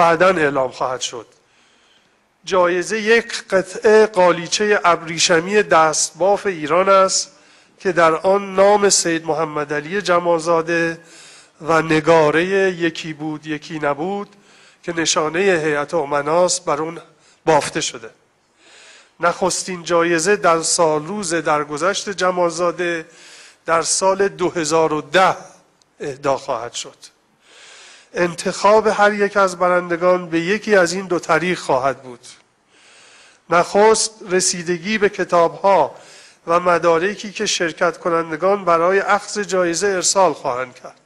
بعدا اعلام خواهد شد. جایزه یک قطعه قالیچه ابریشمی دستباف ایران است که در آن نام سید محمد علی جمالزاده و نگاره یکی بود یکی نبود که نشانه هیئت امناست بر اون بافته شده. نخستین جایزه در سال روز درگذشت جمالزاده در سال 2010 اهدا خواهد شد. انتخاب هر یک از برندگان به یکی از این دو طریق خواهد بود. نخست رسیدگی به کتاب ها و مدارکی که شرکت کنندگان برای اخذ جایزه ارسال خواهند کرد.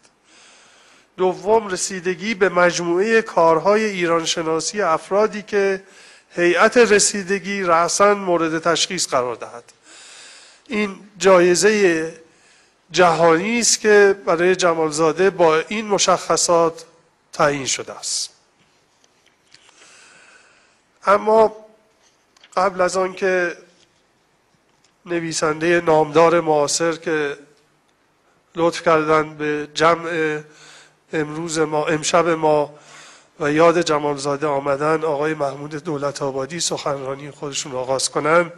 دوم رسیدگی به مجموعه کارهای ایرانشناسی افرادی که هیئت رسیدگی رأسا مورد تشخیص قرار دهد. این جایزه جهانی است که برای جمالزاده با این مشخصات تعیین شده است. اما قبل از آن که نویسنده نامدار معاصر که لطف کردن به جمع امروز ما امشب ما و یاد جمالزاده آمدن آقای محمود دولت آبادی سخنرانی خودشون آغاز کنن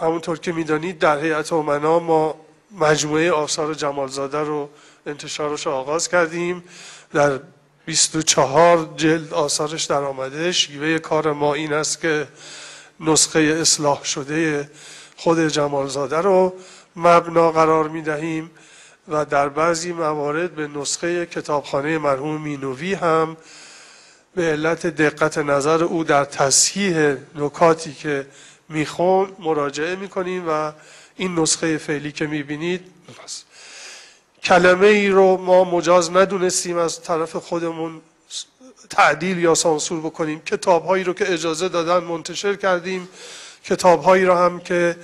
همونطور که می‌دانید در هیئت امنا ما مجموعه آثار جمالزاده رو انتشارش آغاز کردیم. در 24 جلد آثارش در آمده شیوه کار ما این است که نسخه اصلاح شده خود جمالزاده رو مبنا قرار می دهیم و در بعضی موارد به نسخه کتابخانه مرحوم مینوی هم به علت دقت نظر او در تصحیح نکاتی که میخون مراجعه می‌کنیم و این نسخه فعلی که می‌بینید کلمه ای رو ما مجاز ندونستیم از طرف خودمون تعدیل یا سانسور بکنیم. کتاب هایی رو که اجازه دادن منتشر کردیم. کتاب هایی رو هم که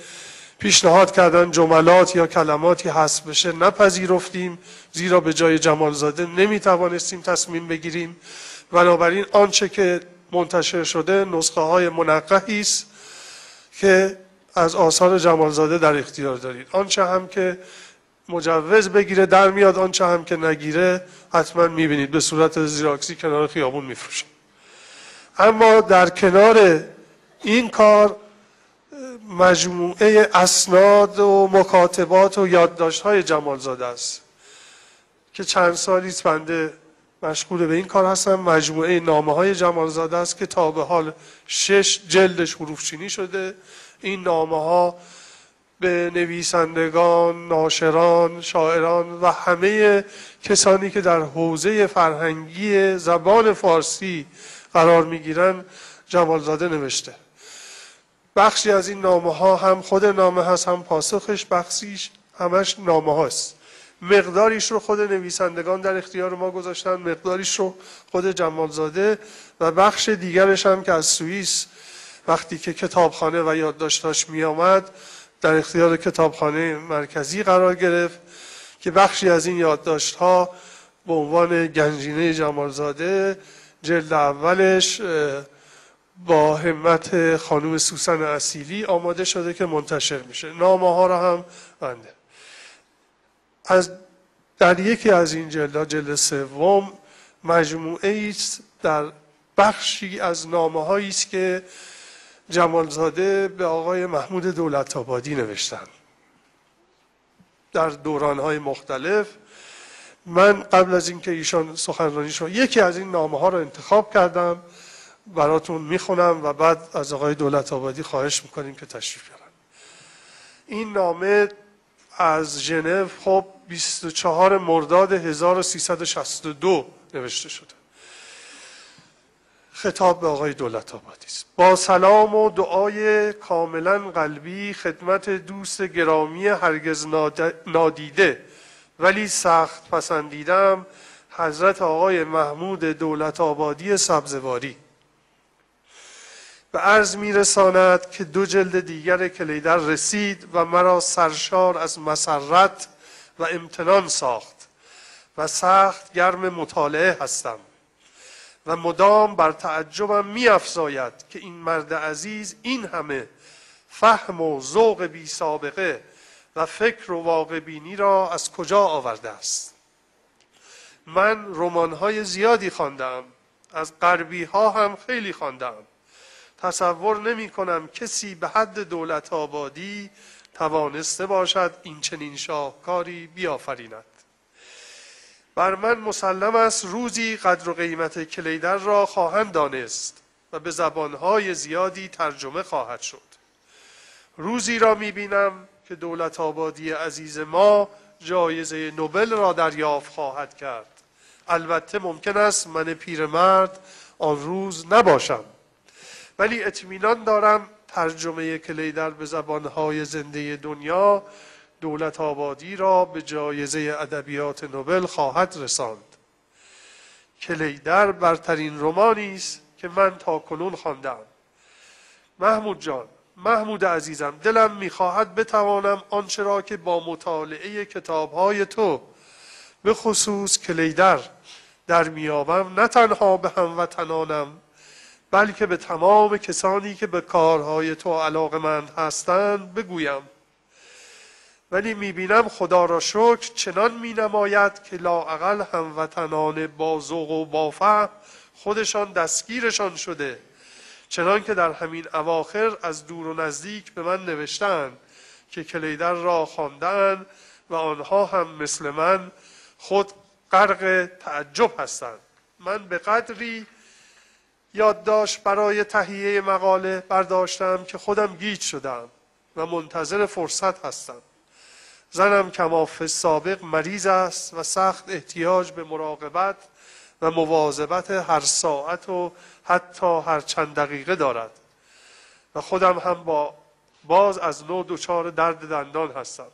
پیشنهاد کردن جملات یا کلماتی حذف بشه نپذیرفتیم. زیرا به جای جمالزاده نمی‌توانستیم تصمیم بگیریم. بنابراین آنچه که منتشر شده نسخه های منقحی است که از آثار جمالزاده در اختیار دارید. آنچه هم که مجوز بگیره در میاد آنچه هم که نگیره حتما می‌بینید. به صورت زیراکسی کنار خیابون میفروشن. اما در کنار این کار مجموعه اسناد و مکاتبات و یادداشت های جمالزاده است که چند سالی بنده مشغول به این کار هستم مجموعه نامه های جمالزاده است که تا به حال شش جلدش حروف چینی شده. این نامه ها به نویسندگان، ناشران، شاعران و همه کسانی که در حوزه فرهنگی زبان فارسی قرار می‌گیرن جمالزاده نوشته. بخشی از این نامه ها هم خود نامه هست هم پاسخش بخشیش همش نامه هاست. مقداریش رو خود نویسندگان در اختیار ما گذاشتن مقداریش رو خود جمالزاده و بخش دیگرش هم که از سوئیس وقتی که کتابخانه و یادداشتاش می آمد در اختیار کتابخانه مرکزی قرار گرفت که بخشی از این یادداشت ها به عنوان گنجینه جمالزاده جلد اولش با همت خانم سوسن اصیلی آماده شده که منتشر میشه. نامه ها را هم بنده. از در یکی از این جلد جلد سوم مجموعه است در بخشی از نامه است که جمالزاده به آقای محمود دولت آبادی نوشتن. در دورانهای مختلف. من قبل از اینکه ایشان سخنرانی شد یکی از این نامه ها رو انتخاب کردم براتون می‌خونم و بعد از آقای دولت آبادی خواهش می‌کنیم که تشریف بیارن. این نامه از ژنو خب 24 مرداد 1362 نوشته شده. خطاب به آقای دولت آبادی است. با سلام و دعای کاملا قلبی خدمت دوست گرامی هرگز نادیده ولی سخت پسندیدم حضرت آقای محمود دولت آبادی سبزواری. به عرض میرساند که دو جلد دیگر کلیدر رسید و مرا سرشار از مسرت و امتنان ساخت و سخت گرم مطالعه هستم. و مدام بر تعجبم می افزاید که این مرد عزیز این همه فهم و ذوق بی سابقه و فکر و واقع بینی را از کجا آورده است؟ من رمان های زیادی خواندم از غربی ها هم خیلی خواندم. تصور نمی کنم کسی به حد دولت آبادی توانسته باشد این چنین شاهکاری بیافریند. بر من مسلم است روزی قدر و قیمت کلیدر را خواهند دانست و به زبانهای زیادی ترجمه خواهد شد. روزی را می‌بینم که دولت آبادی عزیز ما جایزه نوبل را دریافت خواهد کرد. البته ممکن است من پیرمرد آن روز نباشم. ولی اطمینان دارم ترجمه کلیدر به زبانهای زنده دنیا دولت آبادی را به جایزه ادبیات نوبل خواهد رساند. کلیدر برترین رمانی است که من تا کنون خواندم محمود جان محمود عزیزم دلم می‌خواهد بتوانم آنچه را که با مطالعه کتابهای تو به خصوص کلیدر در میابم نه تنها به هموطنانم بلکه به تمام کسانی که به کارهای تو علاقه من هستند بگویم. ولی می‌بینم خدا را شکر چنان مینماید که لاعقل هموطنان با ذوق و با فهم خودشان دستگیرشان شده. چنان که در همین اواخر از دور و نزدیک به من نوشتند که کلیدر را خواندند و آنها هم مثل من خود غرق تعجب هستند. من به قدری یادداشت برای تهیه مقاله برداشتم که خودم گیج شدم و منتظر فرصت هستم. زنم کماف سابق مریض است و سخت احتیاج به مراقبت و مواظبت هر ساعت و حتی هر چند دقیقه دارد. و خودم هم با باز از نو دچار درد دندان هستم.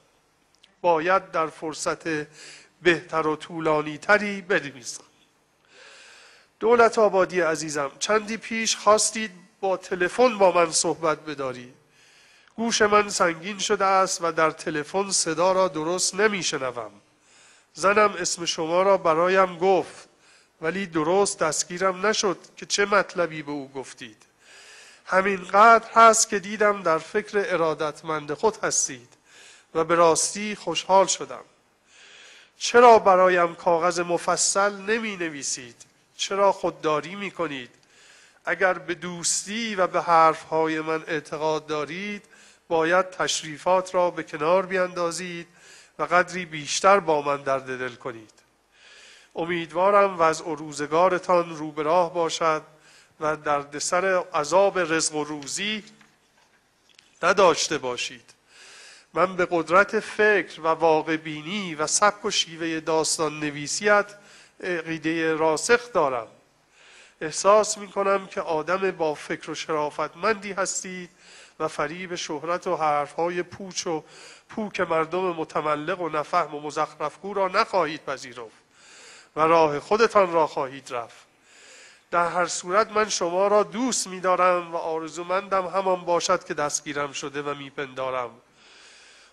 باید در فرصت بهتر و طولانی تری بنویسم. دولت آبادی عزیزم چندی پیش خواستید با تلفن با من صحبت بدارید؟ گوش من سنگین شده است و در تلفن صدا را درست نمیشنوم. زنم اسم شما را برایم گفت ولی درست دستگیرم نشد که چه مطلبی به او گفتید. همینقدر هست که دیدم در فکر ارادتمند خود هستید و به راستی خوشحال شدم. چرا برایم کاغذ مفصل نمی نویسید چرا خودداری می کنید اگر به دوستی و به حرفهای من اعتقاد دارید باید تشریفات را به کنار بیاندازید و قدری بیشتر با من درد دل کنید. امیدوارم وضع و روزگارتان رو به راه باشد و دردسر عذاب رزق و روزی نداشته باشید. من به قدرت فکر و واقع بینی و سبک و شیوه داستان نویسیت عقیده راسخ دارم. احساس می کنم که آدم با فکر و شرافتمندی هستید و فریب شهرت و حرفهای پوچ و پوک مردم متملق و نفهم و مزخرفگو را نخواهید پذیرفت و راه خودتان را خواهید رفت. در هر صورت من شما را دوست می دارم و آرزومندم همان باشد که دستگیرم شده و میپندارم.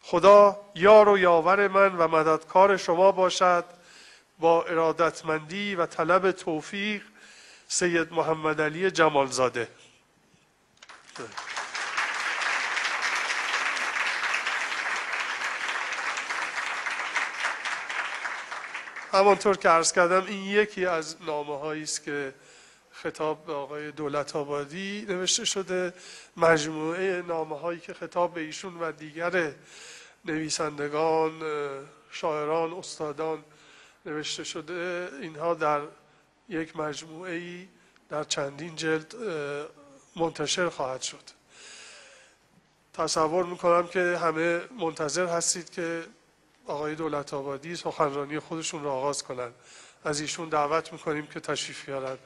خدا یار و یاور من و مددکار شما باشد. با ارادتمندی و طلب توفیق سید محمد علی جمالزاده. همانطور که عرض کردم این یکی از نامه است که خطاب به آقای دولت آبادی نوشته شده. مجموعه نامه هایی که خطاب به ایشون و دیگر نویسندگان شاعران استادان نوشته شده. اینها در یک مجموعه ای در چندین جلد منتشر خواهد شد. تصور می‌کنم که همه منتظر هستید که آقای دولت آبادی سخنرانی خودشون را آغاز کنند از ایشون دعوت می‌کنیم که تشریف بیارند